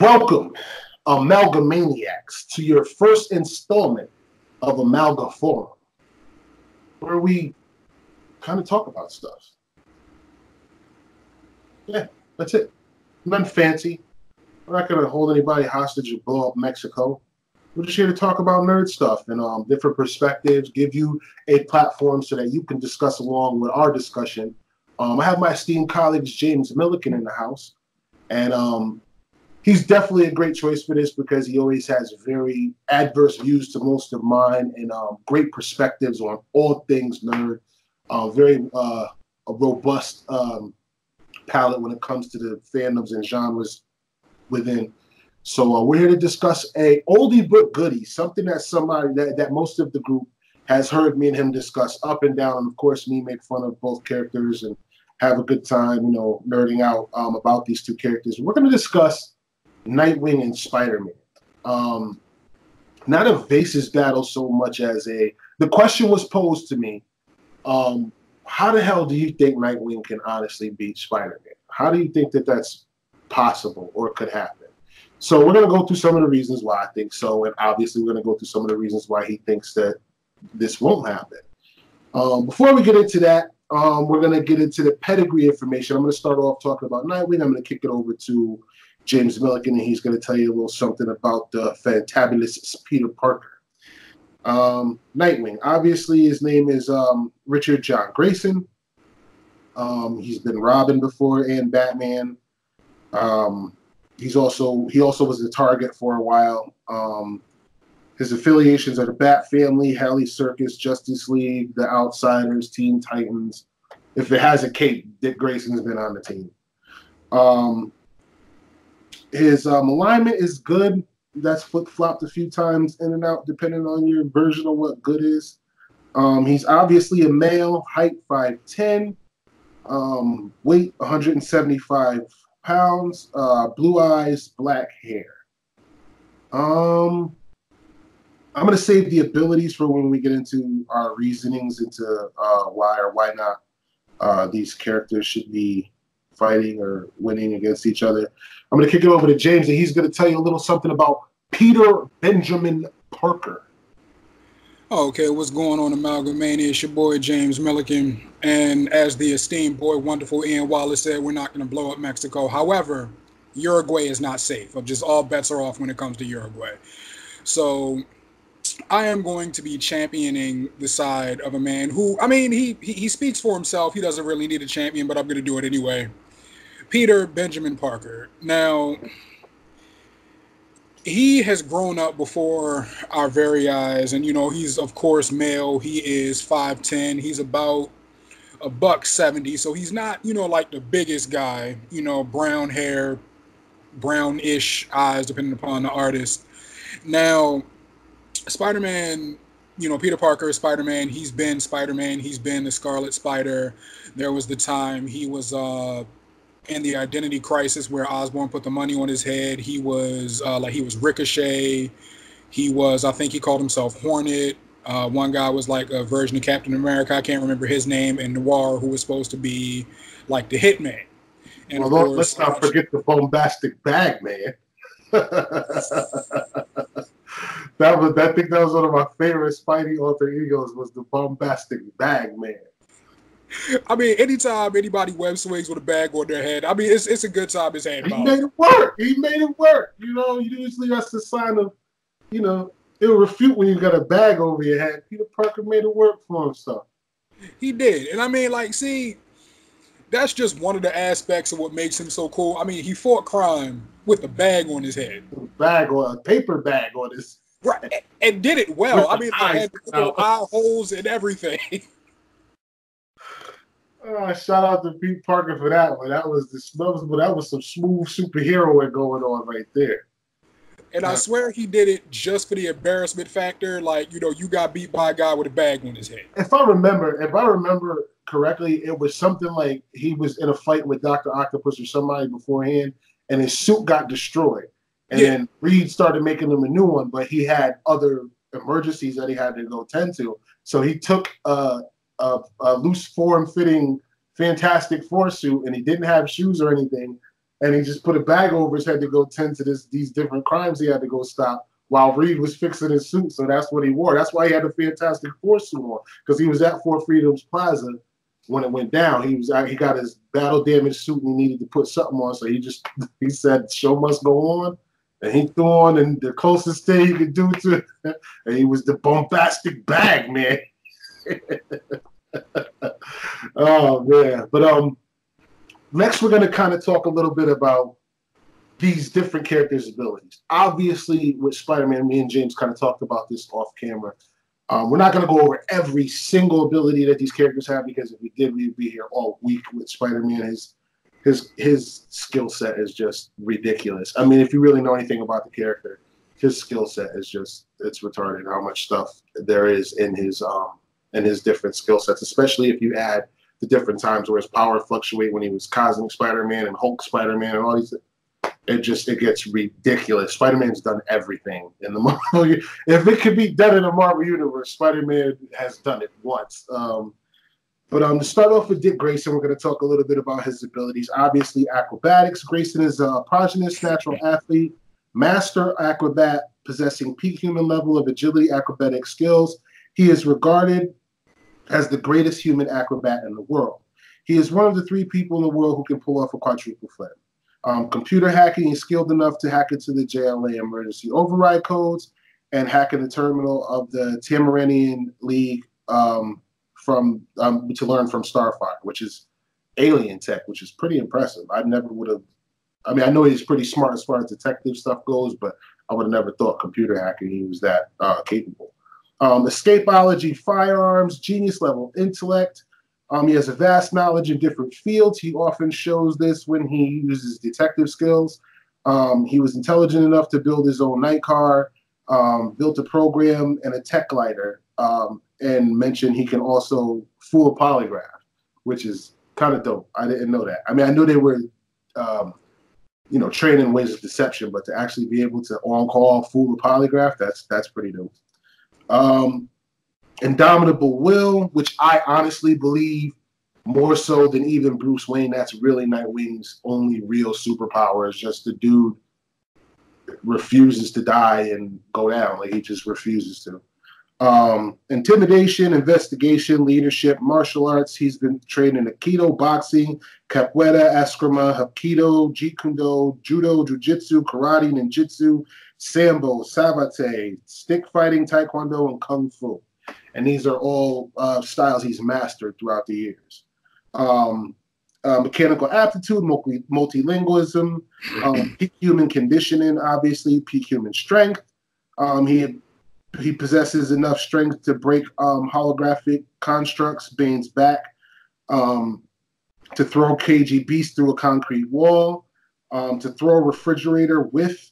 Welcome, Amalgamaniacs, to your first installment of Amalga Forum, where we kind of talk about stuff. Yeah, that's it. Nothing fancy. We're not going to hold anybody hostage or blow up Mexico. We're just here to talk about nerd stuff and um, different perspectives, give you a platform so that you can discuss along with our discussion. Um, I have my esteemed colleagues James Milliken in the house, and um, he's definitely a great choice for this because he always has very adverse views to most of mine and um, great perspectives on all things nerd. Uh, very uh, a robust um, palette when it comes to the fandoms and genres within. So uh, we're here to discuss a oldie but goodie, something that somebody that, that most of the group has heard me and him discuss up and down. And of course, me make fun of both characters and have a good time, you know, nerding out um, about these two characters. We're going to discuss Nightwing and Spider Man. Um, not a Vases battle so much as a. The question was posed to me um, how the hell do you think Nightwing can honestly beat Spider Man? How do you think that that's possible or could happen? So we're going to go through some of the reasons why I think so, and obviously we're going to go through some of the reasons why he thinks that this won't happen. Um, before we get into that, um, we're going to get into the pedigree information. I'm going to start off talking about Nightwing. I'm going to kick it over to James Milliken, and he's going to tell you a little something about the fantabulous Peter Parker. Um, Nightwing. Obviously, his name is um, Richard John Grayson. Um, he's been Robin before and Batman. Um, he's also he also was the target for a while. Um, his affiliations are the Bat Family, Haly Circus, Justice League, The Outsiders, Teen Titans. If it has a cape, Dick Grayson's been on the team. His um, alignment is good that's flip flopped a few times in and out, depending on your version of what good is. Um, he's obviously a male, height 5'10, um, weight 175 pounds, uh, blue eyes, black hair. Um, I'm going to save the abilities for when we get into our reasonings into uh, why or why not uh, these characters should be fighting or winning against each other. I'm going to kick it over to James, and he's going to tell you a little something about Peter Benjamin Parker. Oh, okay, what's going on, Amalgamania? It's your boy James Milliken. And as the esteemed boy, wonderful Ian Wallace said, we're not going to blow up Mexico. However, Uruguay is not safe. Just all bets are off when it comes to Uruguay. So I am going to be championing the side of a man who, I mean, he, he, he speaks for himself. He doesn't really need a champion, but I'm going to do it anyway. Peter Benjamin Parker. Now, he has grown up before our very eyes, and you know, he's of course male. He is 5'10. He's about a buck 70, so he's not, you know, like the biggest guy, you know, brown hair, brownish eyes, depending upon the artist. Now, Spider Man, you know, Peter Parker, Spider Man, he's been Spider Man, he's been the Scarlet Spider. There was the time he was uh, in the Identity Crisis where Osborn put the money on his head. He was uh, like he was Ricochet. He was, I think, he called himself Hornet. Uh, one guy was like a version of Captain America. I can't remember his name. And Noir, who was supposed to be like the Hitman. And well, course, let's not forget the bombastic bag man. that was I think that was one of my favorite Spidey alter egos was the bombastic bag man. I mean, anytime anybody web swings with a bag on their head, I mean, it's it's a good time. His hand. He made it work. He made it work. You know, usually that's the sign of, you know, it'll refute when you got a bag over your head. Peter Parker made it work for himself. He did, and I mean, like, see, that's just one of the aspects of what makes him so cool. I mean, he fought crime with a bag on his head, a bag or a paper bag on his. Right, and did it well. I mean, I had eye holes and everything. Uh, shout out to Pete Parker for that one. That was the that that was some smooth superhero going on right there. And I swear he did it just for the embarrassment factor. Like, you know, you got beat by a guy with a bag on his head. If I remember, if I remember correctly, it was something like he was in a fight with Doctor Octopus or somebody beforehand, and his suit got destroyed. And yeah. then Reed started making him a new one, but he had other emergencies that he had to go tend to. So he took uh, a, a loose form fitting Fantastic Four suit and he didn't have shoes or anything. and he just put a bag over his head to go tend to this these different crimes he had to go stop while Reed was fixing his suit. So that's what he wore. That's why he had the Fantastic Four suit on because he was at Four Freedoms Plaza when it went down. He was he got his battle damage suit and he needed to put something on. So he just he said, "Show must go on." And he threw on and the closest thing he could do to and he was the bombastic bag, man. oh man. But um next we're gonna kind of talk a little bit about these different characters' abilities. Obviously, with Spider-Man, me and James kind of talked about this off camera. Um, we're not going to go over every single ability that these characters have because if we did, we'd be here all week with Spider-Man. His his his skill set is just ridiculous. I mean, if you really know anything about the character, his skill set is just it's retarded how much stuff there is in his um in his different skill sets, especially if you add the different times where his power fluctuate when he was Cosmic Spider-Man and Hulk Spider-Man and all these it just it gets ridiculous. Spider Man's done everything in the Marvel. if it could be done in the Marvel universe, Spider Man has done it once. Um, but um, to start off with Dick Grayson, we're going to talk a little bit about his abilities. Obviously, acrobatics. Grayson is a progenitor natural athlete, master acrobat, possessing peak human level of agility, acrobatic skills. He is regarded as the greatest human acrobat in the world. He is one of the three people in the world who can pull off a quadruple flip. Um, computer hacking, he's skilled enough to hack into the JLA emergency override codes and hack in the terminal of the Tamaranean League um, from um, to learn from Starfire, which is alien tech, which is pretty impressive. I never would have. I mean, I know he's pretty smart as far as detective stuff goes, but I would have never thought computer hacking he was that uh, capable. Um, escapology, firearms, genius level intellect, um, he has a vast knowledge in different fields. He often shows this when he uses detective skills. Um, he was intelligent enough to build his own night car, um, built a program and a tech lighter, um, and mentioned he can also fool a polygraph, which is kind of dope. I didn't know that. I mean, I knew they were, um, you know, training ways of deception, but to actually be able to on call fool a polygraph, that's that's pretty dope. Um, Indomitable Will, which I honestly believe more so than even Bruce Wayne, that's really Nightwing's only real superpower is just the dude refuses to die and go down. Like he just refuses to. Um, intimidation, investigation, leadership, martial arts. He's been trained in Aikido, boxing, capoeira, eskrima, hapkido, kune judo, jujitsu, karate, ninjutsu, sambo, savate, stick fighting, taekwondo, and kung fu and these are all uh, styles he's mastered throughout the years. Um, uh, mechanical aptitude, multi- multilingualism, um, peak human conditioning, obviously peak human strength. Um, he he possesses enough strength to break um, holographic constructs, Bane's back, um, to throw KG Beast through a concrete wall, um, to throw a refrigerator with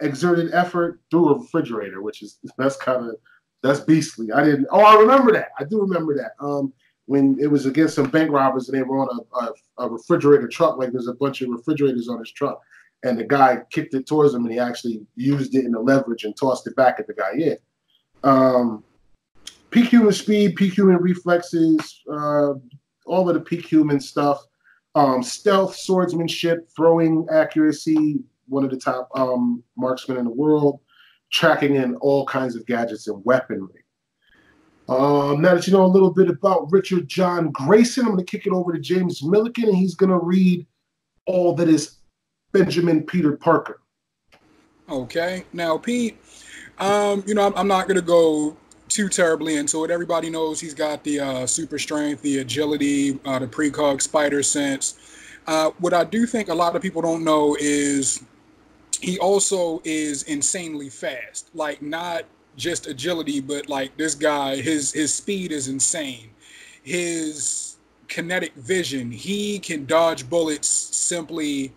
exerted effort through a refrigerator, which is that's kind of that's beastly. I didn't. Oh, I remember that. I do remember that. Um, when it was against some bank robbers and they were on a, a, a, refrigerator truck, like there's a bunch of refrigerators on his truck, and the guy kicked it towards him and he actually used it in the leverage and tossed it back at the guy. Yeah. Um, peak human speed, peak human reflexes, uh, all of the peak human stuff. Um, stealth, swordsmanship, throwing accuracy, one of the top um, marksmen in the world tracking in all kinds of gadgets and weaponry. Um, now that you know a little bit about Richard John Grayson, I'm going to kick it over to James Milliken, and he's going to read all that is Benjamin Peter Parker. Okay. Now, Pete, um, you know, I'm, I'm not going to go too terribly into it. Everybody knows he's got the uh, super strength, the agility, uh, the precog spider sense. Uh, what I do think a lot of people don't know is he also is insanely fast. Like not just agility, but like this guy, his his speed is insane. His kinetic vision, he can dodge bullets simply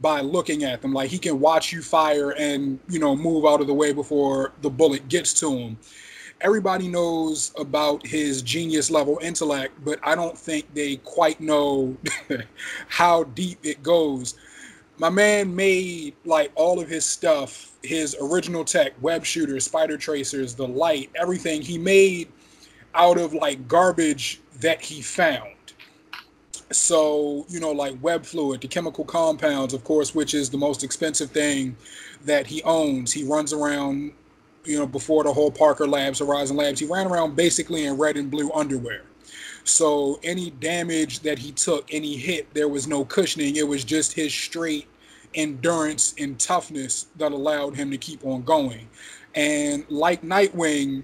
by looking at them. Like he can watch you fire and you know move out of the way before the bullet gets to him. Everybody knows about his genius level intellect, but I don't think they quite know how deep it goes my man made like all of his stuff, his original tech, web shooters, spider tracers, the light, everything he made out of like garbage that he found. So, you know, like web fluid, the chemical compounds, of course, which is the most expensive thing that he owns. He runs around, you know, before the whole Parker Labs, Horizon Labs, he ran around basically in red and blue underwear. So any damage that he took, any hit, there was no cushioning. It was just his straight endurance and toughness that allowed him to keep on going. And like Nightwing,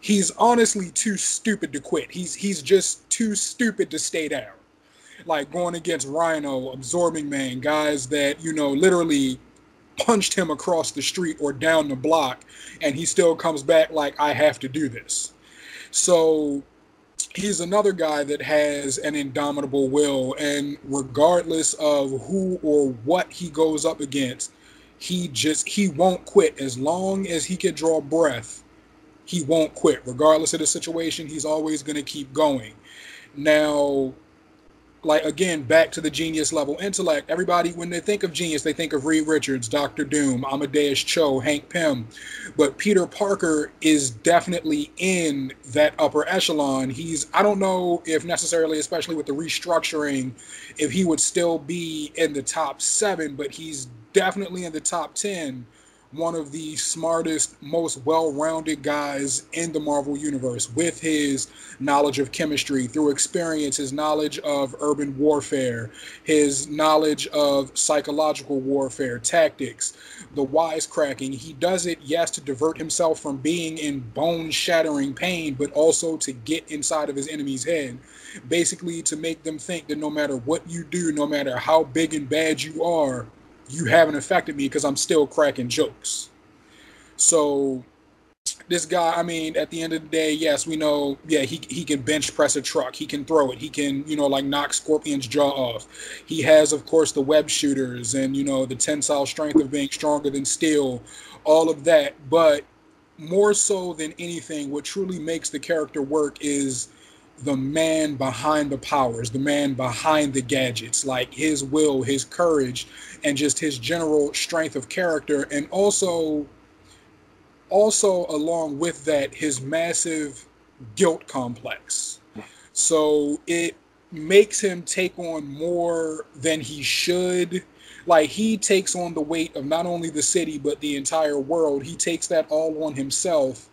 he's honestly too stupid to quit. He's he's just too stupid to stay down. Like going against Rhino, Absorbing Man, guys that, you know, literally punched him across the street or down the block, and he still comes back like, I have to do this. So he's another guy that has an indomitable will, and regardless of who or what he goes up against, he just he won't quit as long as he can draw breath. He won't quit, regardless of the situation. He's always going to keep going. Now, like again back to the genius level. Intellect everybody when they think of genius they think of reed richards dr doom amadeus cho hank pym. But peter parker is definitely in that upper echelon. He's i don't know if necessarily especially with the restructuring if he would still be in the top seven but he's definitely in the top 10 one of the smartest, most well rounded guys in the Marvel Universe with his knowledge of chemistry, through experience, his knowledge of urban warfare, his knowledge of psychological warfare, tactics, the wisecracking. He does it, yes, to divert himself from being in bone shattering pain, but also to get inside of his enemy's head. Basically, to make them think that no matter what you do, no matter how big and bad you are, you haven't affected me because I'm still cracking jokes. So this guy, I mean, at the end of the day, yes, we know, yeah, he he can bench press a truck, he can throw it, he can, you know, like knock Scorpion's jaw off. He has, of course, the web shooters and you know the tensile strength of being stronger than steel, all of that. But more so than anything, what truly makes the character work is the man behind the powers, the man behind the gadgets, like his will, his courage, and just his general strength of character, and also, also along with that, his massive guilt complex. So it makes him take on more than he should. Like he takes on the weight of not only the city but the entire world. He takes that all on himself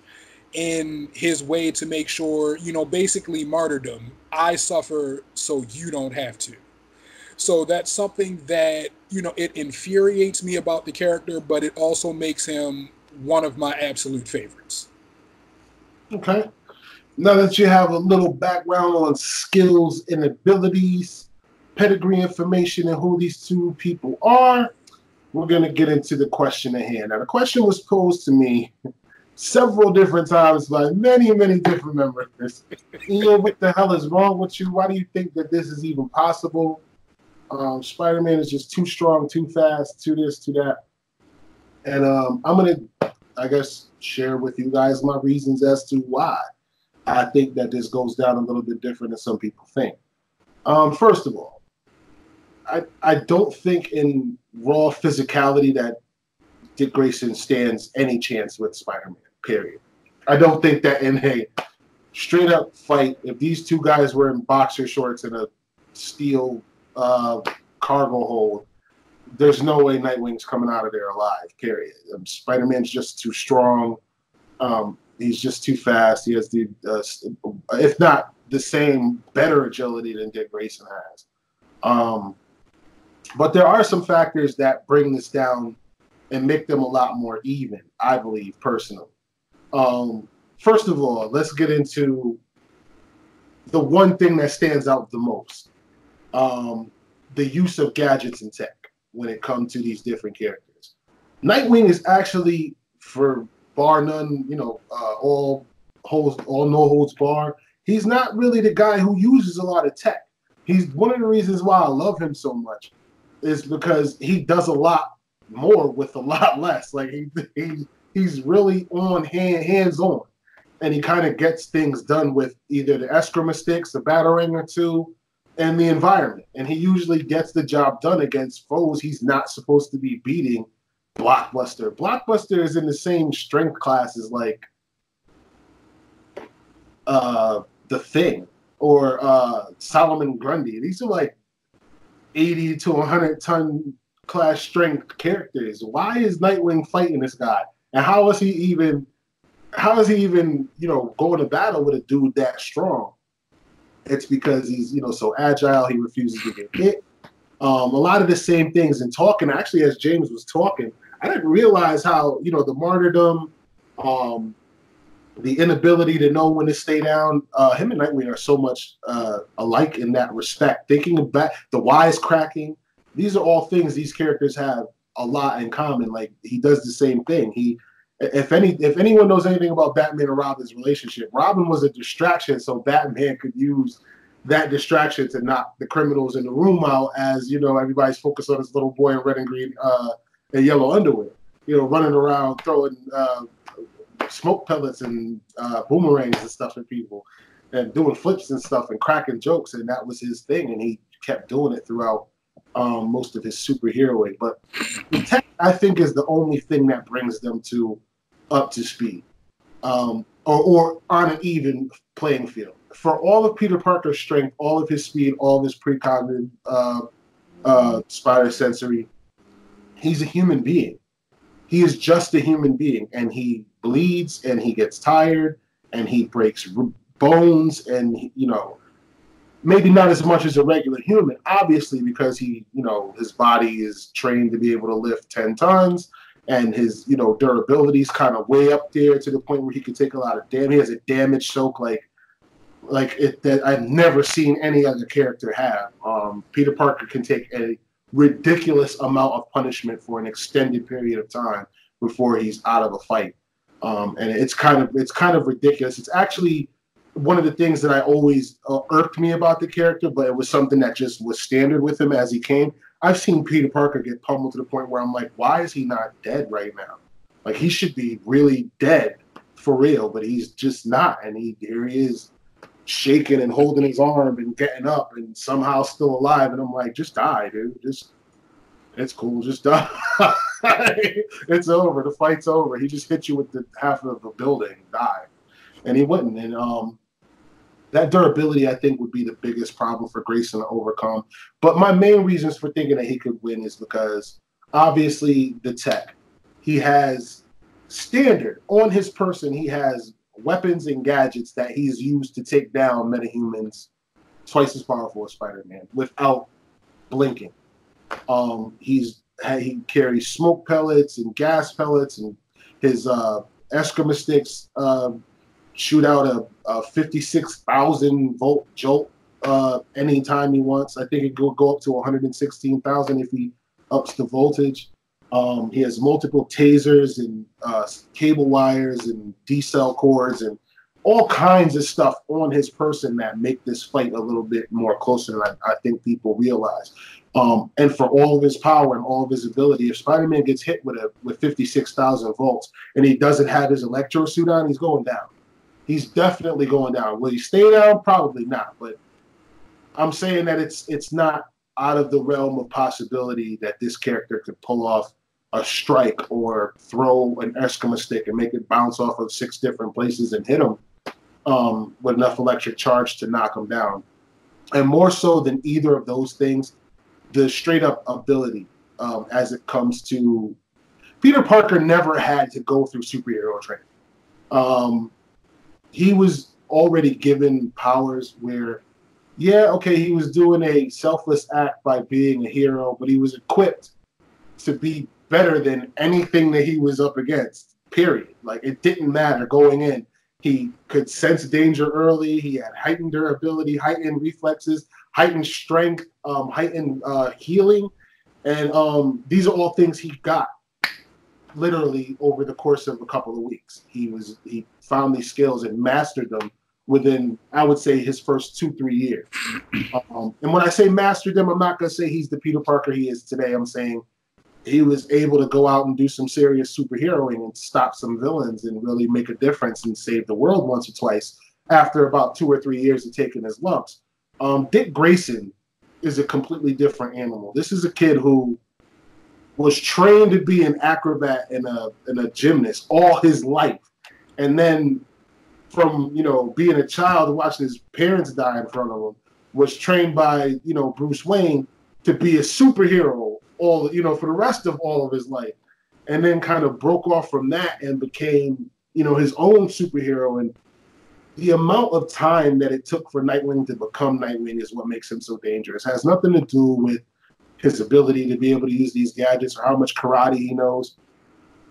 in his way to make sure, you know, basically martyrdom. I suffer so you don't have to. So that's something that, you know, it infuriates me about the character, but it also makes him one of my absolute favorites. Okay. Now that you have a little background on skills and abilities, pedigree information, and who these two people are, we're going to get into the question at hand. Now, the question was posed to me several different times by many, many different members. Ian, what the hell is wrong with you? Why do you think that this is even possible? Um, Spider-Man is just too strong, too fast, too this, too that. And um, I'm gonna, I guess, share with you guys my reasons as to why I think that this goes down a little bit different than some people think. Um, first of all, I I don't think in raw physicality that Dick Grayson stands any chance with Spider-Man. Period. I don't think that in a straight up fight, if these two guys were in boxer shorts and a steel uh, cargo hold, there's no way Nightwing's coming out of there alive. Period. Um, Spider Man's just too strong. Um, he's just too fast. He has the, uh, if not the same, better agility than Dick Grayson has. Um, but there are some factors that bring this down and make them a lot more even. I believe personally. Um, first of all, let's get into the one thing that stands out the most um, the use of gadgets and tech when it comes to these different characters. Nightwing is actually, for bar none, you know, uh, all holds, all no holds bar. He's not really the guy who uses a lot of tech. He's one of the reasons why I love him so much is because he does a lot more with a lot less. Like he, he he's really on hand hands on, and he kind of gets things done with either the eskrima sticks, a batarang or two, and the environment. And he usually gets the job done against foes he's not supposed to be beating. Blockbuster. Blockbuster is in the same strength class as like uh the thing or uh, Solomon Grundy. These are like 80 to 100 ton class strength characters. Why is Nightwing fighting this guy? And how is he even? How is he even? You know, going to battle with a dude that strong? It's because he's you know so agile. He refuses to get hit. Um, a lot of the same things. in talking actually, as James was talking, I didn't realize how you know the martyrdom, um, the inability to know when to stay down. Uh, him and Nightwing are so much uh, alike in that respect. Thinking about the wise cracking, these are all things these characters have a lot in common. Like he does the same thing. He, if any, if anyone knows anything about Batman and Robin's relationship, Robin was a distraction, so Batman could use that distraction to knock the criminals in the room out. As you know, everybody's focused on this little boy in red and green uh, and yellow underwear. You know, running around throwing uh, smoke pellets and uh, boomerangs and stuff at people, and doing flips and stuff and cracking jokes, and that was his thing, and he kept doing it throughout um, most of his superheroing. But the tech, I think, is the only thing that brings them to up to speed, um, or, or on an even playing field. For all of Peter Parker's strength, all of his speed, all of his precognitive uh, uh, spider sensory, he's a human being. He is just a human being, and he bleeds, and he gets tired, and he breaks bones, and you know maybe not as much as a regular human, obviously, because he, you know, his body is trained to be able to lift 10 tons and his, you know, durability is kind of way up there to the point where he can take a lot of damage. He has a damage soak like like it that I've never seen any other character have. Um, Peter Parker can take a ridiculous amount of punishment for an extended period of time before he's out of a fight. Um, and it's kind of it's kind of ridiculous. It's actually one of the things that I always uh, irked me about the character, but it was something that just was standard with him as he came. I've seen Peter Parker get pummeled to the point where I'm like, why is he not dead right now? Like he should be really dead for real, but he's just not. And he here he is shaking and holding his arm and getting up and somehow still alive. And I'm like, just die, dude. Just it's cool. Just die. it's over. The fight's over. He just hit you with the half of the building. Die. And he wouldn't. And um that durability, I think, would be the biggest problem for Grayson to overcome. But my main reasons for thinking that he could win is because obviously the tech. He has standard on his person, he has weapons and gadgets that he's used to take down metahumans twice as powerful as Spider-Man without blinking. Um, he's he carries smoke pellets and gas pellets and his uh, Eskrima sticks uh, shoot out a, a 56,000 volt jolt uh, anytime he wants. I think it will go up to 116,000 if he ups the voltage. Um, he has multiple tasers and uh, cable wires and D-cell cords and all kinds of stuff on his person that make this fight a little bit more closer than I, I think people realize. Um, and for all of his power and all of his ability, if Spider-Man gets hit with a with 56,000 volts and he doesn't have his electro suit on, he's going down he's definitely going down. Will he stay down? Probably not. But I'm saying that it's it's not out of the realm of possibility that this character could pull off a strike or throw an Eskrima stick and make it bounce off of six different places and hit him um, with enough electric charge to knock him down. And more so than either of those things, the straight up ability um, as it comes to Peter Parker never had to go through superhero training. Um, he was already given powers where, yeah, okay, he was doing a selfless act by being a hero, but he was equipped to be better than anything that he was up against. Period. Like it didn't matter going in. He could sense danger early. He had heightened durability, heightened reflexes, heightened strength, um, heightened uh, healing, and um, these are all things he got literally over the course of a couple of weeks. He was he found these skills and mastered them within I would say his first two three years. Um, and when I say mastered them, I'm not gonna say he's the Peter Parker he is today. I'm saying he was able to go out and do some serious superheroing and stop some villains and really make a difference and save the world once or twice after about two or three years of taking his lumps. Um, Dick Grayson is a completely different animal. This is a kid who was trained to be an acrobat and a and a gymnast all his life, and then from you know being a child watching his parents die in front of him, was trained by you know Bruce Wayne to be a superhero all you know for the rest of all of his life, and then kind of broke off from that and became you know his own superhero. And the amount of time that it took for Nightwing to become Nightwing is what makes him so dangerous. It has nothing to do with his ability to be able to use these gadgets or how much karate he knows.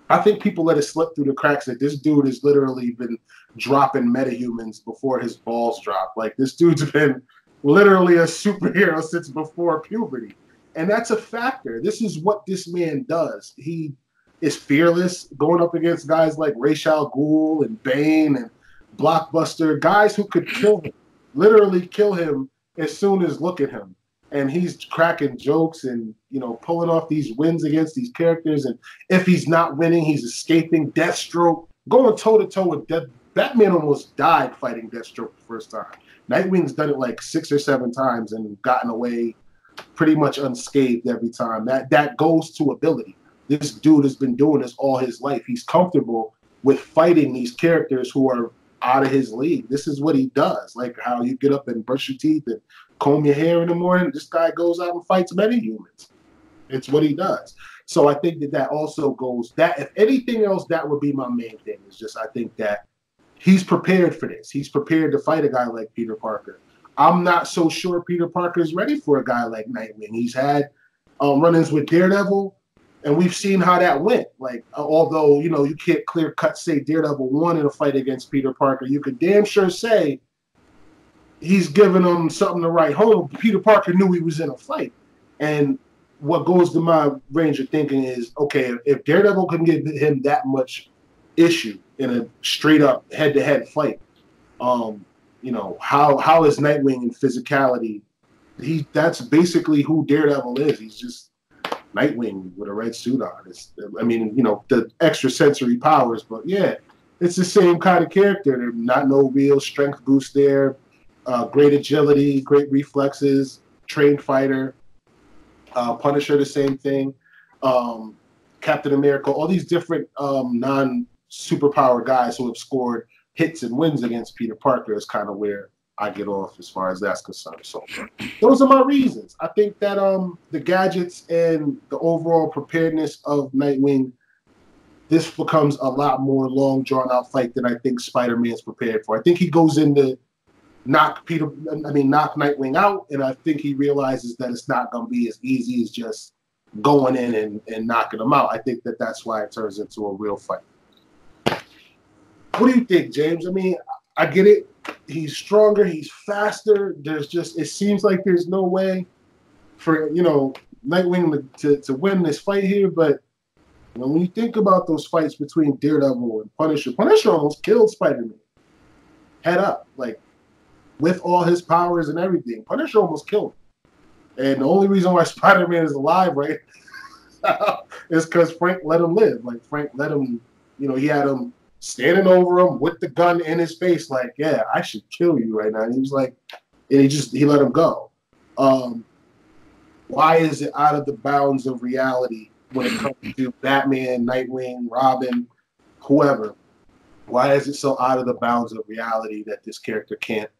I think people let it slip through the cracks that this dude has literally been dropping metahumans before his balls drop. Like this dude's been literally a superhero since before puberty. And that's a factor. This is what this man does. He is fearless going up against guys like Ra's al Ghul and Bane and Blockbuster, guys who could kill him, literally kill him as soon as look at him. And he's cracking jokes and you know pulling off these wins against these characters. And if he's not winning, he's escaping Deathstroke, going toe to toe with Death. Batman almost died fighting Deathstroke the first time. Nightwing's done it like six or seven times and gotten away pretty much unscathed every time. That that goes to ability. This dude has been doing this all his life. He's comfortable with fighting these characters who are out of his league. This is what he does. Like how you get up and brush your teeth and comb your hair in the morning. This guy goes out and fights metahumans. It's what he does. So I think that that also goes that if anything else, that would be my main thing. Is just I think that he's prepared for this. He's prepared to fight a guy like Peter Parker. I'm not so sure Peter Parker is ready for a guy like Nightwing. He's had um, run-ins with Daredevil, and we've seen how that went. Like, uh, although you know you can't clear cut say Daredevil won in a fight against Peter Parker, you could damn sure say he's giving him something to write home. Peter Parker knew he was in a fight, and what goes to my range of thinking is okay if Daredevil can give him that much issue in a straight up head to head fight. Um, you know how how is Nightwing in physicality? He that's basically who Daredevil is. He's just Nightwing with a red suit on. It's, I mean, you know, the extra sensory powers, but yeah, it's the same kind of character. There's not no real strength boost there. Uh, great agility, great reflexes, trained fighter. Uh, Punisher, the same thing. Um, Captain America, all these different um, non superpower guys who have scored hits and wins against Peter Parker is kind of where I get off as far as that's concerned. So those are my reasons. I think that um the gadgets and the overall preparedness of Nightwing, this becomes a lot more long drawn out fight than I think Spider Man's prepared for. I think he goes into knock Peter, I mean knock Nightwing out, and I think he realizes that it's not going to be as easy as just going in and, and knocking him out. I think that that's why it turns into a real fight. What do you think, James? I mean, I get it. He's stronger. He's faster. There's just it seems like there's no way for you know Nightwing to, to win this fight here. But when you think about those fights between Daredevil and Punisher, Punisher almost killed Spider-Man. Head up, like with all his powers and everything. Punisher almost killed him. And the only reason why Spider-Man is alive right is because Frank let him live. Like Frank let him, you know, he had him standing over him with the gun in his face, like, yeah, I should kill you right now. And he was like, and he just he let him go. Um, why is it out of the bounds of reality when it comes to Batman, Nightwing, Robin, whoever? Why is it so out of the bounds of reality that this character can't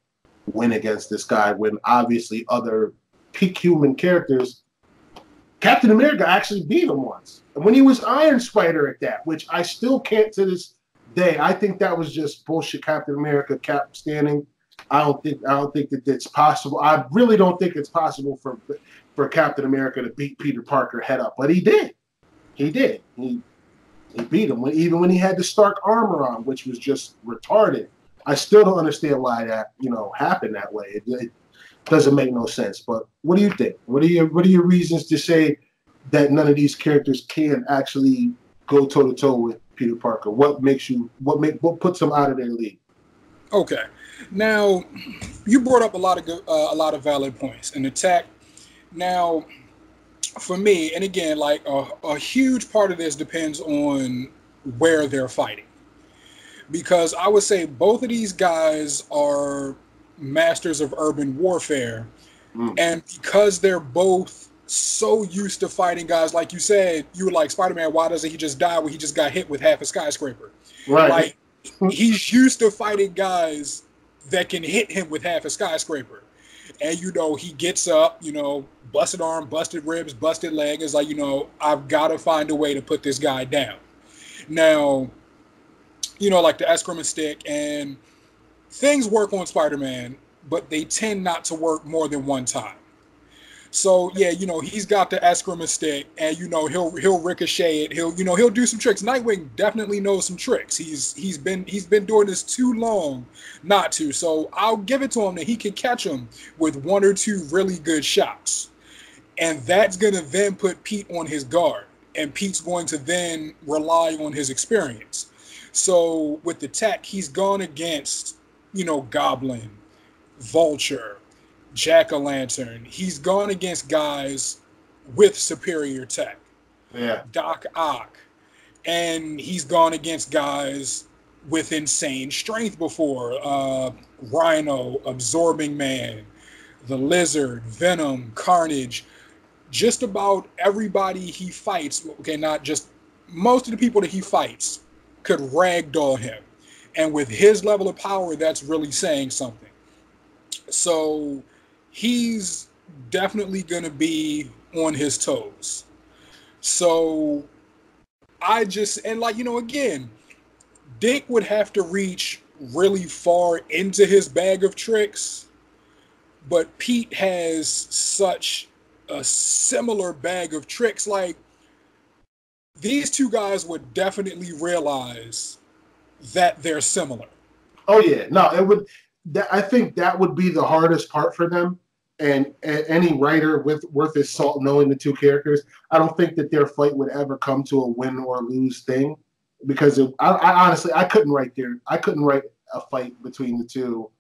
win against this guy when obviously other peak human characters Captain America actually beat him once. And when he was Iron Spider at that, which I still can't to this day. I think that was just bullshit. Captain America Cap standing. I don't think I don't think that it's possible. I really don't think it's possible for for Captain America to beat Peter Parker head up, but he did. He did. He he beat him when, even when he had the Stark armor on, which was just retarded. I still don't understand why that you know happened that way. It, it doesn't make no sense. But what do you think? What are your what are your reasons to say that none of these characters can actually go toe to toe with Peter Parker? What makes you what make what puts them out of their league? Okay, now you brought up a lot of good, uh, a lot of valid points. An attack. Now, for me, and again, like a, a huge part of this depends on where they're fighting, because I would say both of these guys are masters of urban warfare, mm. and because they're both so used to fighting guys. Like you said, you were like Spider Man. Why doesn't he just die when he just got hit with half a skyscraper? Right. Like he's used to fighting guys that can hit him with half a skyscraper. And you know, he gets up, you know, busted arm, busted ribs, busted leg. Is like, you know, I've got to find a way to put this guy down. Now, you know, like the eskrima stick and things work on Spider-Man, but they tend not to work more than one time. So yeah, you know, he's got the eskrima stick, and you know he'll he'll ricochet it. He'll you know he'll do some tricks. Nightwing definitely knows some tricks. He's he's been he's been doing this too long not to. So I'll give it to him that he can catch him with one or two really good shots, and that's gonna then put Pete on his guard, and Pete's going to then rely on his experience. So with the tech, he's gone against you know Goblin, Vulture Jack o' Lantern. He's gone against guys with superior tech. Yeah. Doc Ock. And he's gone against guys with insane strength before. Uh, Rhino, Absorbing Man, The Lizard, Venom, Carnage. Just about everybody he fights, okay, not just most of the people that he fights could ragdoll him. And with his level of power, that's really saying something. So he's definitely going to be on his toes. So I just, and like, you know, again, Dick would have to reach really far into his bag of tricks, but Pete has such a similar bag of tricks. Like, these two guys would definitely realize that they're similar. Oh yeah, no, it would. That, I think that would be the hardest part for them and, and any writer with worth his salt knowing the two characters, I don't think that their fight would ever come to a win or lose thing because it, I, I, honestly I couldn't write there. I couldn't write a fight between the two.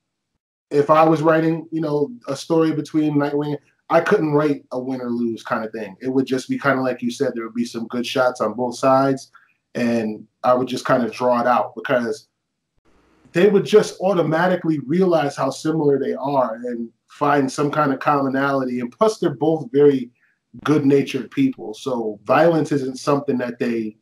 If I was writing, you know, a story between Nightwing, I couldn't write a win or lose kind of thing. It would just be kind of like you said. There would be some good shots on both sides, and I would just kind of draw it out because they would just automatically realize how similar they are and find some kind of commonality. And plus, they're both very good natured people. So violence isn't something that they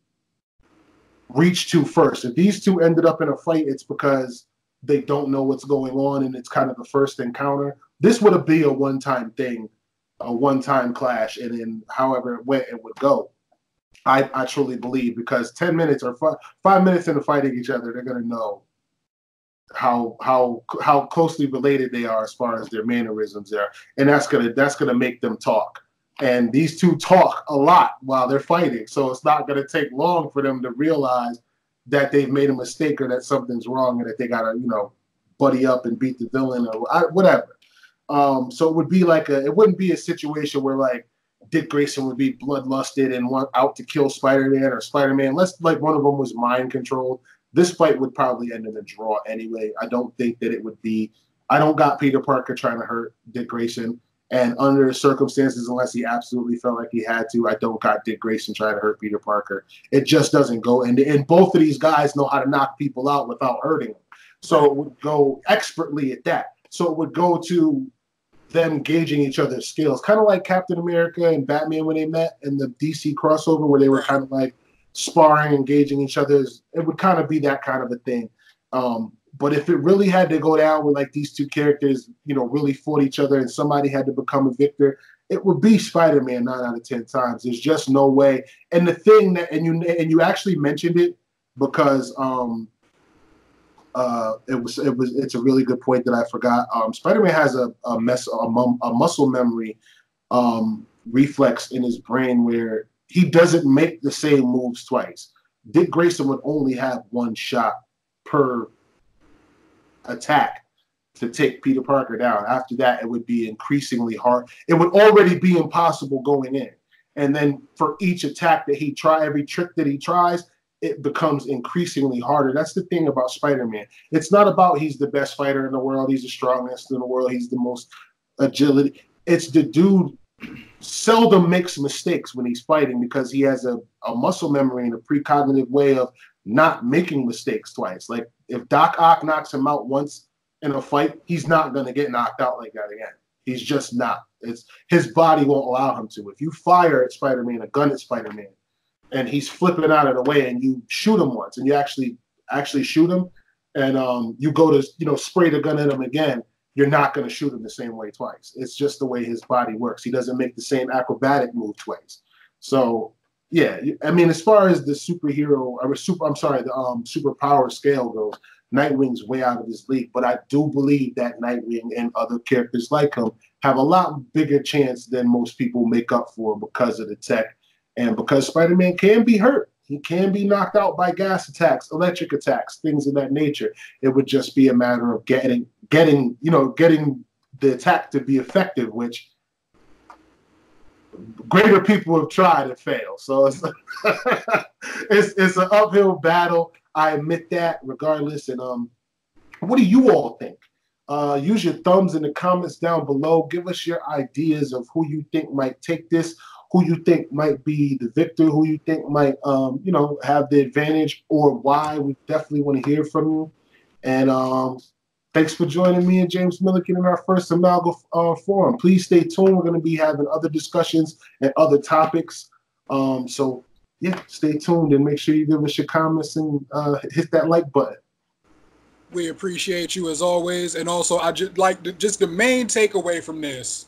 reach to first. If these two ended up in a fight, it's because they don't know what's going on and it's kind of the first encounter. This would be a one time thing, a one time clash, and then however it went, it would go. I, I truly believe because 10 minutes or five, five minutes into fighting each other, they're going to know how how how closely related they are as far as their mannerisms are, and that's gonna that's gonna make them talk. And these two talk a lot while they're fighting, so it's not gonna take long for them to realize that they've made a mistake or that something's wrong and that they gotta you know buddy up and beat the villain or whatever. Um, so it would be like a it wouldn't be a situation where like Dick Grayson would be bloodlusted and want out to kill Spider-Man or Spider-Man, unless like one of them was mind controlled this fight would probably end in a draw anyway. I don't think that it would be. I don't got Peter Parker trying to hurt Dick Grayson. And under the circumstances, unless he absolutely felt like he had to, I don't got Dick Grayson trying to hurt Peter Parker. It just doesn't go. And, and both of these guys know how to knock people out without hurting them. So it would go expertly at that. So it would go to them gauging each other's skills, kind of like Captain America and Batman when they met in the DC crossover, where they were kind of like, sparring, engaging each other. It would kind of be that kind of a thing. Um, but if it really had to go down with like these two characters, you know, really fought each other and somebody had to become a victor, it would be Spider-Man nine out of ten times. There's just no way. And the thing that and you and you actually mentioned it because um uh it was it was it's a really good point that I forgot. Um Spider-Man has a a mess a, a muscle memory um reflex in his brain where he doesn't make the same moves twice. Dick Grayson would only have one shot per attack to take Peter Parker down. After that, it would be increasingly hard. It would already be impossible going in. And then for each attack that he try, every trick that he tries, it becomes increasingly harder. That's the thing about Spider-Man. It's not about he's the best fighter in the world, he's the strongest in the world, he's the most agility. It's the dude seldom makes mistakes when he's fighting because he has a, a muscle memory and a precognitive way of not making mistakes twice. Like if Doc Ock knocks him out once in a fight, he's not going to get knocked out like that again. He's just not. It's his body won't allow him to. If you fire at Spider-Man, a gun at Spider-Man, and he's flipping out of the way, and you shoot him once, and you actually actually shoot him, and um, you go to you know spray the gun at him again, you're not going to shoot him the same way twice. It's just the way his body works. He doesn't make the same acrobatic move twice. So yeah, I mean, as far as the superhero or super, I'm sorry, the um, superpower scale goes, Nightwing's way out of his league. But I do believe that Nightwing and other characters like him have a lot bigger chance than most people make up for because of the tech and because Spider-Man can be hurt. He can be knocked out by gas attacks, electric attacks, things of that nature. It would just be a matter of getting, getting, you know, getting the attack to be effective, which greater people have tried and failed. So it's it's it's an uphill battle. I admit that, regardless. And um, what do you all think? Uh, use your thumbs in the comments down below. Give us your ideas of who you think might take this, who you think might be the victor, who you think might, um, you know, have the advantage, or why. We definitely want to hear from you. And um, Thanks for joining me and James Milliken in our first Amalga uh, forum. Please stay tuned. We're going to be having other discussions and other topics. Um, so, yeah, stay tuned and make sure you give us your comments and uh, hit that like button. We appreciate you as always, and also I just like the, just the main takeaway from this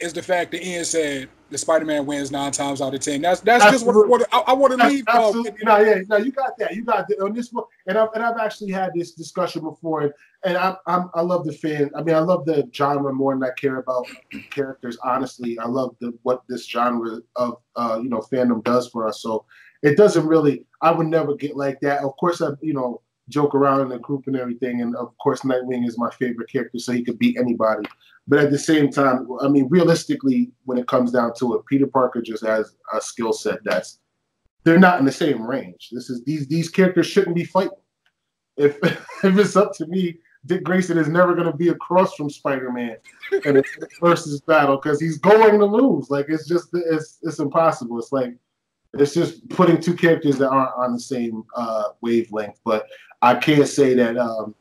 is the fact that Ian said the Spider-Man wins nine times out of ten. That's that's absolutely. just what, what I, I, want to leave. Absolutely, no, yeah, no, you got that. You got that on this one, and I've and I've actually had this discussion before, and, and I I'm, I love the fan. I mean, I love the genre more than I care about characters. Honestly, I love the what this genre of uh you know fandom does for us. So it doesn't really. I would never get like that. Of course, I you know joke around in the group and everything. And of course, Nightwing is my favorite character, so he could beat anybody. But at the same time, I mean, realistically, when it comes down to it, Peter Parker just has a skill set that's they're not in the same range. This is these these characters shouldn't be fighting. If if it's up to me, Dick Grayson is never going to be across from Spider-Man in a versus battle because he's going to lose. Like it's just it's it's impossible. It's like it's just putting two characters that aren't on the same uh, wavelength. But I can't say that. Um,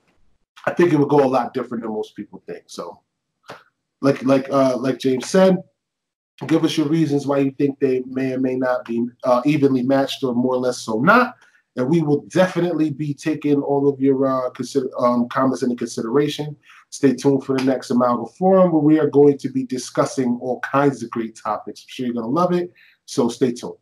I think it would go a lot different than most people think. So, like like uh, like James said, give us your reasons why you think they may or may not be uh, evenly matched, or more or less so not. And we will definitely be taking all of your uh, consider, um, comments into consideration. Stay tuned for the next Amalga Forum, where we are going to be discussing all kinds of great topics. I'm sure you're going to love it. So stay tuned.